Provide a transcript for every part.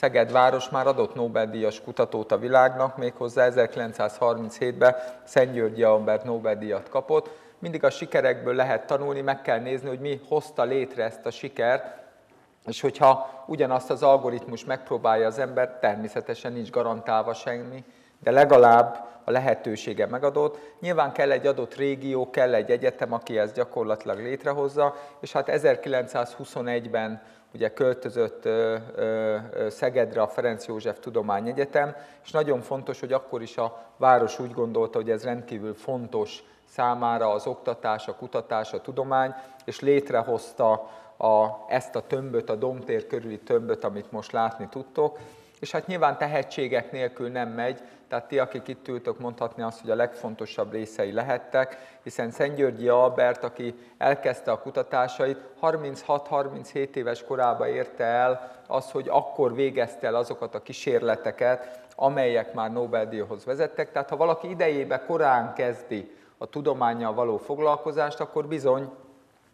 Szeged város már adott Nobel-díjas kutatót a világnak, méghozzá 1937-ben Szent Györgyi Albert Nobel-díjat kapott. Mindig a sikerekből lehet tanulni, meg kell nézni, hogy mi hozta létre ezt a sikert, és hogyha ugyanazt az algoritmus megpróbálja az ember, természetesen nincs garantálva semmi, de legalább a lehetősége megadott. Nyilván kell egy adott régió, kell egy egyetem, aki ezt gyakorlatilag létrehozza, és hát 1921-ben ugye költözött Szegedre a Ferenc József Tudományegyetem, és nagyon fontos, hogy akkor is a város úgy gondolta, hogy ez rendkívül fontos számára az oktatás, a kutatás, a tudomány, és létrehozta a, ezt a tömböt, a domtér körüli tömböt, amit most látni tudtok, és hát nyilván tehetségek nélkül nem megy, tehát ti, akik itt ültök, mondhatni azt, hogy a legfontosabb részei lehettek, hiszen Szentgyörgyi Albert, aki elkezdte a kutatásait, 36-37 éves korában érte el az, hogy akkor végezte el azokat a kísérleteket, amelyek már Nobel-díjhoz vezettek. Tehát ha valaki idejébe korán kezdi a tudományjal való foglalkozást, akkor bizony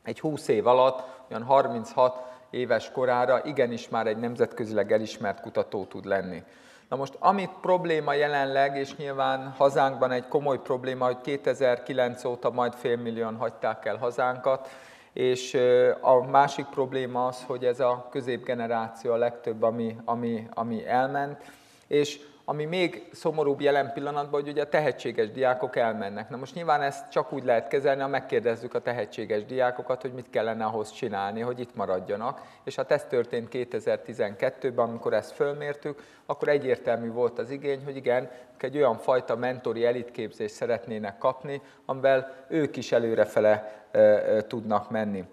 egy 20 év alatt, olyan 36 éves korára igenis már egy nemzetközileg elismert kutató tud lenni. Na most, amit probléma jelenleg, és nyilván hazánkban egy komoly probléma, hogy 2009 óta majd félmillióan hagyták el hazánkat, és a másik probléma az, hogy ez a középgeneráció a legtöbb, ami, ami, ami elment, és ami még szomorúbb jelen pillanatban, hogy ugye a tehetséges diákok elmennek. Na most nyilván ezt csak úgy lehet kezelni, ha megkérdezzük a tehetséges diákokat, hogy mit kellene ahhoz csinálni, hogy itt maradjanak. És hát ez történt 2012-ben, amikor ezt fölmértük, akkor egyértelmű volt az igény, hogy igen, egy olyan fajta mentori elitképzést szeretnének kapni, amivel ők is előrefele e, e, tudnak menni.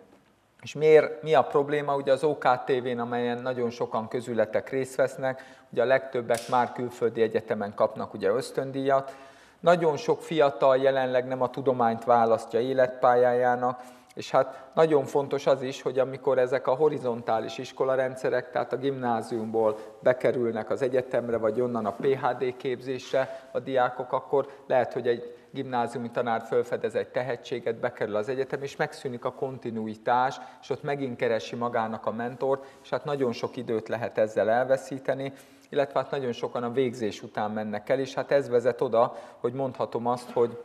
És miért, mi a probléma? Ugye az OKTV-n, amelyen nagyon sokan közületek részt vesznek, ugye a legtöbbek már külföldi egyetemen kapnak ugye ösztöndíjat. Nagyon sok fiatal jelenleg nem a tudományt választja életpályájának, és hát nagyon fontos az is, hogy amikor ezek a horizontális iskolarendszerek, tehát a gimnáziumból bekerülnek az egyetemre, vagy onnan a PHD képzésre a diákok, akkor lehet, hogy egy gimnáziumi tanár felfedez egy tehetséget, bekerül az egyetem, és megszűnik a kontinuitás, és ott megint keresi magának a mentort, és hát nagyon sok időt lehet ezzel elveszíteni, illetve hát nagyon sokan a végzés után mennek el, és hát ez vezet oda, hogy mondhatom azt, hogy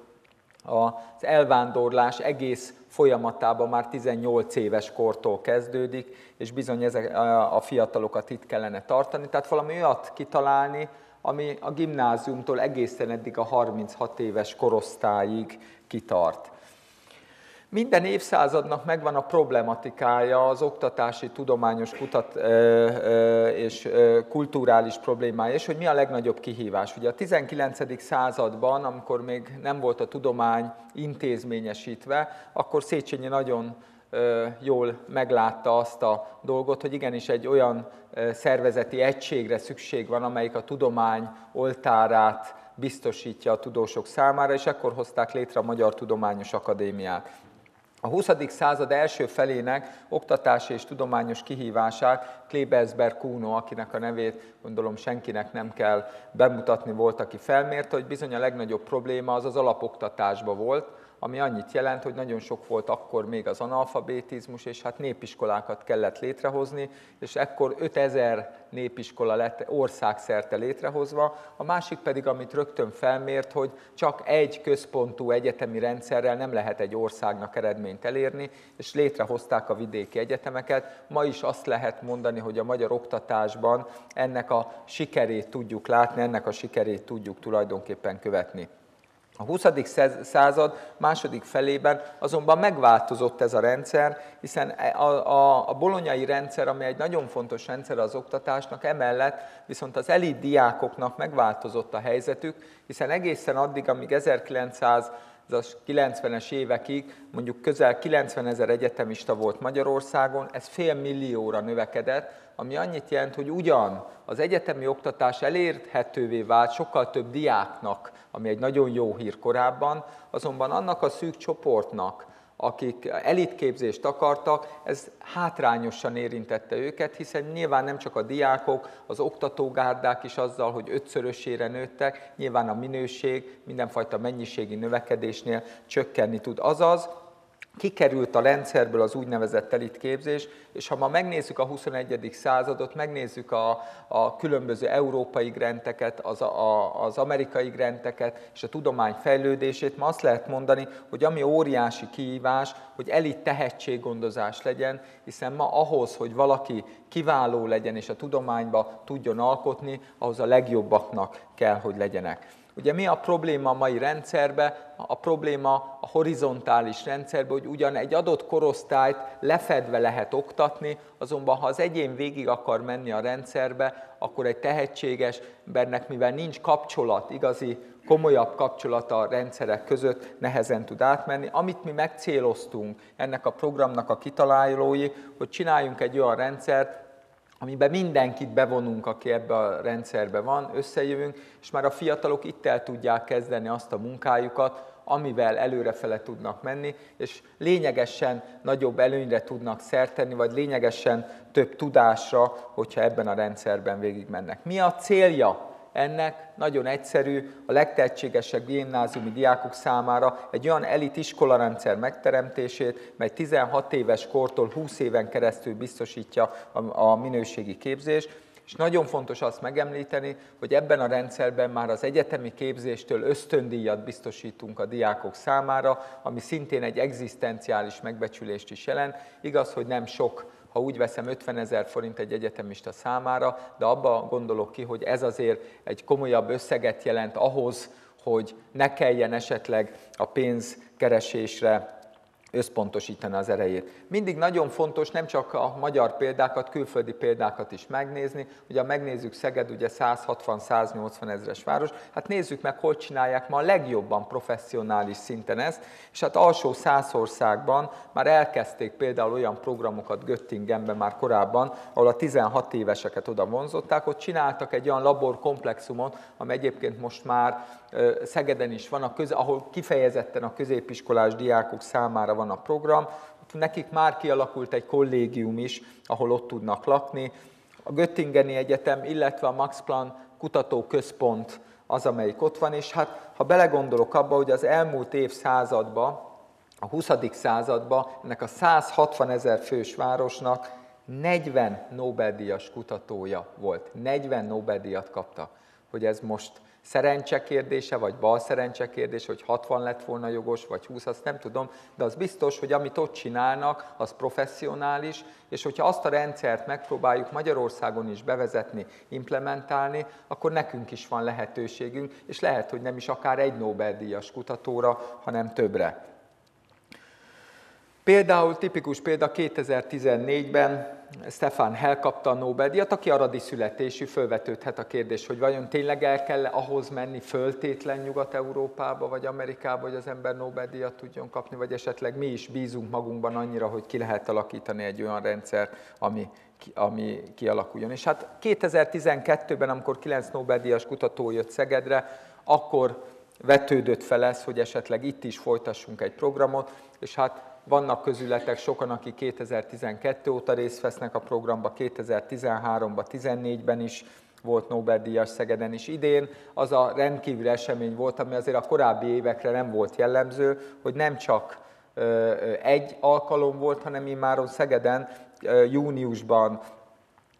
az elvándorlás egész folyamatában már 18 éves kortól kezdődik, és bizony ezek a fiatalokat itt kellene tartani. Tehát valami olyat kitalálni, ami a gimnáziumtól egészen eddig a 36 éves korosztályig kitart. Minden évszázadnak megvan a problematikája, az oktatási, tudományos kutat és kulturális problémája, és hogy mi a legnagyobb kihívás. Ugye a 19. században, amikor még nem volt a tudomány intézményesítve, akkor Széchenyi nagyon jól meglátta azt a dolgot, hogy igenis egy olyan szervezeti egységre szükség van, amelyik a tudomány oltárát biztosítja a tudósok számára, és ekkor hozták létre a Magyar Tudományos Akadémiát. A 20. század első felének oktatási és tudományos kihívását Klebersberg Kuno, akinek a nevét gondolom senkinek nem kell bemutatni, volt, aki felmérte, hogy bizony a legnagyobb probléma az az alapoktatásban volt, ami annyit jelent, hogy nagyon sok volt akkor még az analfabetizmus, és hát népiskolákat kellett létrehozni, és ekkor 5000 népiskola lett országszerte létrehozva, a másik pedig, amit rögtön felmért, hogy csak egy központú egyetemi rendszerrel nem lehet egy országnak eredményt elérni, és létrehozták a vidéki egyetemeket. Ma is azt lehet mondani, hogy a magyar oktatásban ennek a sikerét tudjuk látni, ennek a sikerét tudjuk tulajdonképpen követni. A 20. század második felében azonban megváltozott ez a rendszer, hiszen e, a, a, a bolonyai rendszer, ami egy nagyon fontos rendszer az oktatásnak, emellett viszont az elit diákoknak megváltozott a helyzetük, hiszen egészen addig, amíg 1900 az 90-es évekig mondjuk közel 90 ezer egyetemista volt Magyarországon, ez fél millióra növekedett, ami annyit jelent, hogy ugyan az egyetemi oktatás elérhetővé vált sokkal több diáknak, ami egy nagyon jó hír korábban, azonban annak a szűk csoportnak, akik elitképzést akartak, ez hátrányosan érintette őket, hiszen nyilván nem csak a diákok, az oktatógárdák is azzal, hogy ötszörösére nőttek, nyilván a minőség mindenfajta mennyiségi növekedésnél csökkenni tud. Azaz, kikerült a rendszerből az úgynevezett elitképzés, és ha ma megnézzük a 21. századot, megnézzük a, a különböző európai grenteket, az, a, az amerikai grenteket és a tudomány fejlődését, ma azt lehet mondani, hogy ami óriási kihívás, hogy elit tehetséggondozás legyen, hiszen ma ahhoz, hogy valaki kiváló legyen és a tudományba tudjon alkotni, ahhoz a legjobbaknak kell, hogy legyenek. Ugye mi a probléma a mai rendszerben? A probléma a horizontális rendszerben, hogy ugyan egy adott korosztályt lefedve lehet oktatni, azonban ha az egyén végig akar menni a rendszerbe, akkor egy tehetséges embernek, mivel nincs kapcsolat, igazi komolyabb kapcsolata a rendszerek között nehezen tud átmenni. Amit mi megcéloztunk ennek a programnak a kitalálói, hogy csináljunk egy olyan rendszert, amiben mindenkit bevonunk, aki ebbe a rendszerbe van, összejövünk, és már a fiatalok itt el tudják kezdeni azt a munkájukat, amivel előrefele tudnak menni, és lényegesen nagyobb előnyre tudnak szertenni, vagy lényegesen több tudásra, hogyha ebben a rendszerben végigmennek. Mi a célja ennek nagyon egyszerű, a legtehetségesebb gimnáziumi diákok számára egy olyan elit iskolarendszer megteremtését, mely 16 éves kortól 20 éven keresztül biztosítja a, minőségi képzést, és nagyon fontos azt megemlíteni, hogy ebben a rendszerben már az egyetemi képzéstől ösztöndíjat biztosítunk a diákok számára, ami szintén egy egzisztenciális megbecsülést is jelent. Igaz, hogy nem sok ha úgy veszem 50 ezer forint egy egyetemista számára, de abba gondolok ki, hogy ez azért egy komolyabb összeget jelent ahhoz, hogy ne kelljen esetleg a pénzkeresésre összpontosítani az erejét. Mindig nagyon fontos nem csak a magyar példákat, külföldi példákat is megnézni. Ugye megnézzük Szeged, ugye 160-180 ezres város, hát nézzük meg, hogy csinálják ma a legjobban professzionális szinten ezt, és hát alsó száz országban már elkezdték például olyan programokat Göttingenben már korábban, ahol a 16 éveseket oda vonzották, hogy csináltak egy olyan laborkomplexumot, ami egyébként most már Szegeden is van, a köz, ahol kifejezetten a középiskolás diákok számára van a program, nekik már kialakult egy kollégium is, ahol ott tudnak lakni. A Göttingeni Egyetem, illetve a Max Planck kutatóközpont az, amelyik ott van, és hát ha belegondolok abba, hogy az elmúlt évszázadban, a 20. században ennek a 160 ezer fős városnak 40 Nobel-díjas kutatója volt. 40 Nobel-díjat kapta. Hogy ez most szerencse kérdése, vagy bal szerencse kérdése, hogy 60 lett volna jogos, vagy 20, azt nem tudom, de az biztos, hogy amit ott csinálnak, az professzionális, és hogyha azt a rendszert megpróbáljuk Magyarországon is bevezetni, implementálni, akkor nekünk is van lehetőségünk, és lehet, hogy nem is akár egy Nobel-díjas kutatóra, hanem többre. Például, tipikus példa 2014-ben Stefan Hell kapta a Nobel-díjat, aki aradi születésű, fölvetődhet a kérdés, hogy vajon tényleg el kell ahhoz menni föltétlen Nyugat-Európába vagy Amerikába, hogy az ember Nobel-díjat tudjon kapni, vagy esetleg mi is bízunk magunkban annyira, hogy ki lehet alakítani egy olyan rendszer, ami, ami kialakuljon. És hát 2012-ben, amikor 9 Nobel-díjas kutató jött Szegedre, akkor vetődött fel ez, hogy esetleg itt is folytassunk egy programot, és hát vannak közületek sokan, akik 2012 óta részt vesznek a programba, 2013-ban, 2014-ben is volt Nobel-díjas Szegeden is idén. Az a rendkívül esemény volt, ami azért a korábbi évekre nem volt jellemző, hogy nem csak egy alkalom volt, hanem immáron Szegeden júniusban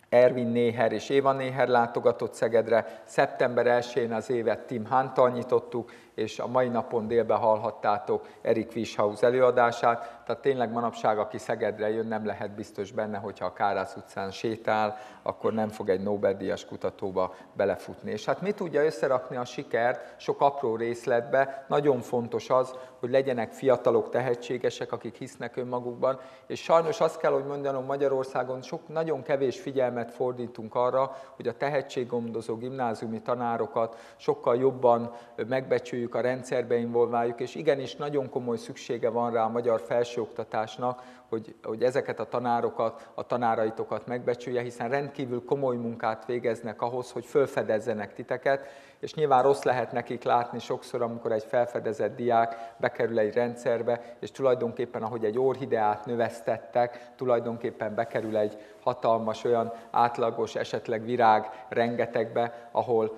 Ervin Néher és Éva Néher látogatott Szegedre. Szeptember 1-én az évet Tim hunt nyitottuk, és a mai napon délben hallhattátok Erik Wieshaus előadását. Tehát tényleg manapság, aki Szegedre jön, nem lehet biztos benne, hogyha a Kárász utcán sétál, akkor nem fog egy Nobel-díjas kutatóba belefutni. És hát mi tudja összerakni a sikert sok apró részletbe? Nagyon fontos az, hogy legyenek fiatalok, tehetségesek, akik hisznek önmagukban, és sajnos azt kell, hogy mondanom, Magyarországon sok nagyon kevés figyelmet fordítunk arra, hogy a tehetséggondozó gimnáziumi tanárokat sokkal jobban megbecsüljük, a rendszerbe involváljuk, és igenis nagyon komoly szüksége van rá a magyar felsőoktatásnak, hogy, hogy ezeket a tanárokat, a tanáraitokat megbecsülje, hiszen rendkívül komoly munkát végeznek ahhoz, hogy fölfedezzenek titeket, és nyilván rossz lehet nekik látni sokszor, amikor egy felfedezett diák bekerül egy rendszerbe, és tulajdonképpen, ahogy egy orhideát növesztettek, tulajdonképpen bekerül egy hatalmas, olyan átlagos, esetleg virág rengetegbe, ahol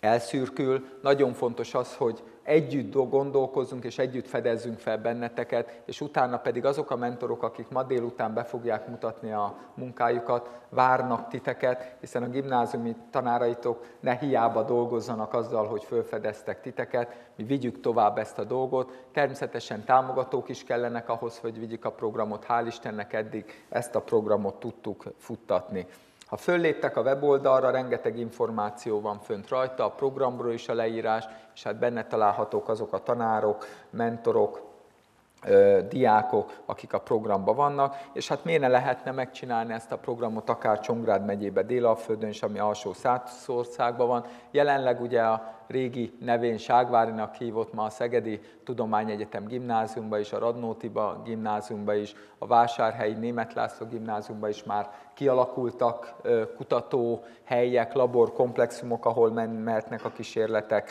elszürkül. Nagyon fontos az, hogy együtt gondolkozunk és együtt fedezzünk fel benneteket, és utána pedig azok a mentorok, akik ma délután be fogják mutatni a munkájukat, várnak titeket, hiszen a gimnáziumi tanáraitok ne hiába dolgozzanak azzal, hogy fölfedeztek titeket, mi vigyük tovább ezt a dolgot. Természetesen támogatók is kellenek ahhoz, hogy vigyük a programot. Hál' Istennek eddig ezt a programot tudtuk futtatni. Ha fölléptek a weboldalra, rengeteg információ van fönt rajta, a programról is a leírás, és hát benne találhatók azok a tanárok, mentorok, diákok, akik a programban vannak, és hát miért ne lehetne megcsinálni ezt a programot akár Csongrád megyébe, Délalföldön is, ami alsó Szászországban van. Jelenleg ugye a régi nevén Ságvárinak hívott ma a Szegedi Tudományegyetem gimnáziumba is, a Radnótiba gimnáziumba is, a Vásárhelyi Német László gimnáziumba is már kialakultak kutató helyek, laborkomplexumok, ahol mehetnek a kísérletek.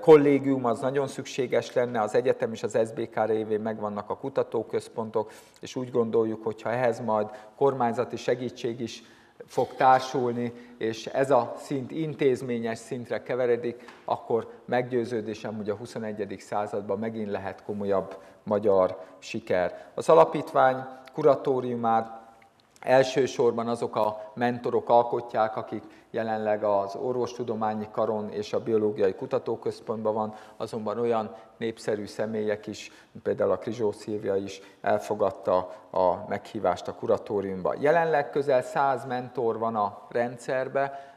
Kollégium az nagyon szükséges lenne, az egyetem és az SBK révén megvannak a kutatóközpontok, és úgy gondoljuk, hogy ha ehhez majd kormányzati segítség is fog társulni, és ez a szint intézményes szintre keveredik, akkor meggyőződésem, hogy a 21. században megint lehet komolyabb magyar siker. Az alapítvány kuratóriumát elsősorban azok a mentorok alkotják, akik jelenleg az orvostudományi karon és a biológiai kutatóközpontban van, azonban olyan népszerű személyek is, például a Krizsó Szilvia is elfogadta a meghívást a kuratóriumba. Jelenleg közel 100 mentor van a rendszerbe,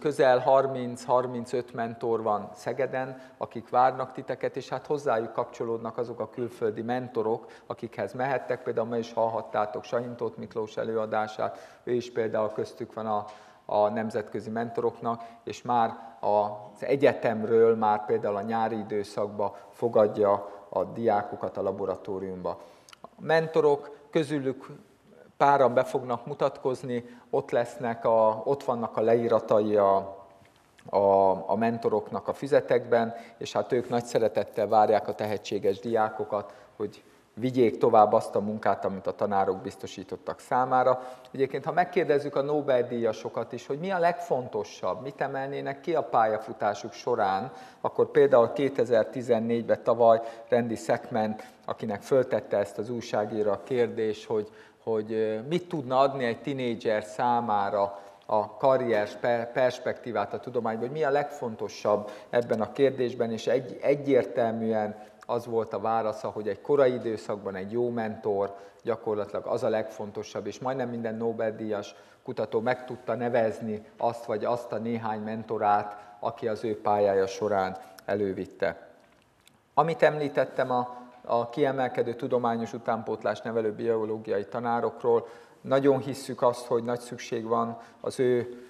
közel 30-35 mentor van Szegeden, akik várnak titeket, és hát hozzájuk kapcsolódnak azok a külföldi mentorok, akikhez mehettek. Például ma is hallhattátok Sahintót Miklós előadását, ő is például köztük van a, a nemzetközi mentoroknak, és már az egyetemről már például a nyári időszakban fogadja a diákokat a laboratóriumba. A mentorok közülük páran be fognak mutatkozni, ott, lesznek a, ott vannak a leíratai a, a, a mentoroknak a füzetekben, és hát ők nagy szeretettel várják a tehetséges diákokat, hogy vigyék tovább azt a munkát, amit a tanárok biztosítottak számára. Egyébként, ha megkérdezzük a Nobel-díjasokat is, hogy mi a legfontosabb, mit emelnének ki a pályafutásuk során, akkor például 2014-ben tavaly Randy Szekmen, akinek föltette ezt az újságíró a kérdés, hogy, hogy mit tudna adni egy tinédzser számára a karrier perspektívát a tudományban, hogy mi a legfontosabb ebben a kérdésben, és egy, egyértelműen az volt a válasza, hogy egy korai időszakban egy jó mentor gyakorlatilag az a legfontosabb, és majdnem minden Nobel-díjas kutató meg tudta nevezni azt vagy azt a néhány mentorát, aki az ő pályája során elővitte. Amit említettem a, a kiemelkedő tudományos utánpótlás nevelő biológiai tanárokról, nagyon hisszük azt, hogy nagy szükség van az ő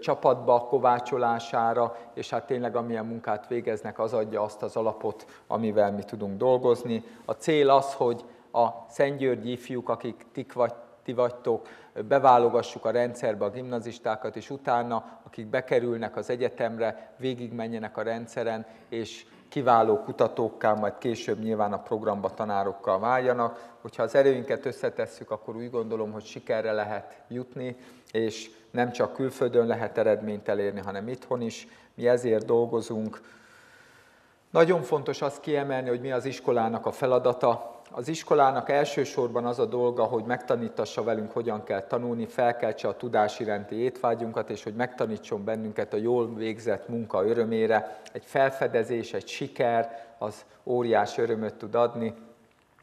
csapatba kovácsolására, és hát tényleg amilyen munkát végeznek, az adja azt az alapot, amivel mi tudunk dolgozni. A cél az, hogy a Szentgyörgyi ifjúk, akik tik vagy, ti vagytok, beválogassuk a rendszerbe a gimnazistákat, és utána, akik bekerülnek az egyetemre, végigmenjenek a rendszeren, és kiváló kutatókká, majd később nyilván a programba tanárokkal váljanak. Hogyha az erőinket összetesszük, akkor úgy gondolom, hogy sikerre lehet jutni, és nem csak külföldön lehet eredményt elérni, hanem itthon is. Mi ezért dolgozunk. Nagyon fontos azt kiemelni, hogy mi az iskolának a feladata. Az iskolának elsősorban az a dolga, hogy megtanítassa velünk, hogyan kell tanulni, felkeltse a tudás iránti étvágyunkat, és hogy megtanítson bennünket a jól végzett munka örömére. Egy felfedezés, egy siker, az óriás örömöt tud adni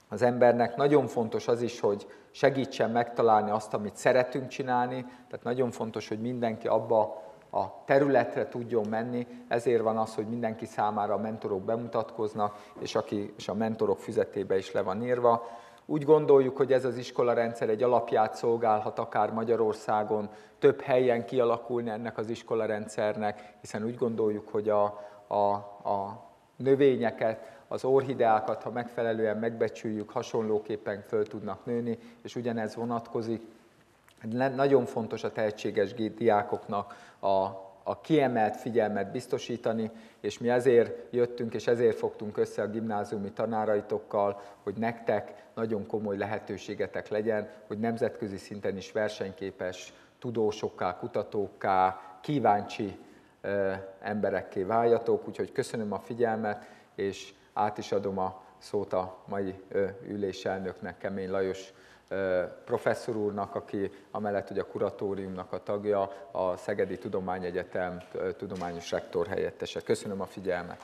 az embernek. Nagyon fontos az is, hogy segítsen megtalálni azt, amit szeretünk csinálni, tehát nagyon fontos, hogy mindenki abba a területre tudjon menni, ezért van az, hogy mindenki számára a mentorok bemutatkoznak, és, aki, és a mentorok füzetébe is le van írva. Úgy gondoljuk, hogy ez az iskolarendszer egy alapját szolgálhat akár Magyarországon, több helyen kialakulni ennek az iskolarendszernek, hiszen úgy gondoljuk, hogy a, a, a növényeket, az orhideákat, ha megfelelően megbecsüljük, hasonlóképpen föl tudnak nőni, és ugyanez vonatkozik nagyon fontos a tehetséges diákoknak a, a kiemelt figyelmet biztosítani, és mi ezért jöttünk, és ezért fogtunk össze a gimnáziumi tanáraitokkal, hogy nektek nagyon komoly lehetőségetek legyen, hogy nemzetközi szinten is versenyképes tudósokká, kutatókká, kíváncsi emberekké váljatok. Úgyhogy köszönöm a figyelmet, és át is adom a szót a mai üléselnöknek, Kemény Lajos professzor úrnak, aki amellett, hogy a kuratóriumnak a tagja, a Szegedi Tudományegyetem tudományos rektor helyettese. Köszönöm a figyelmet!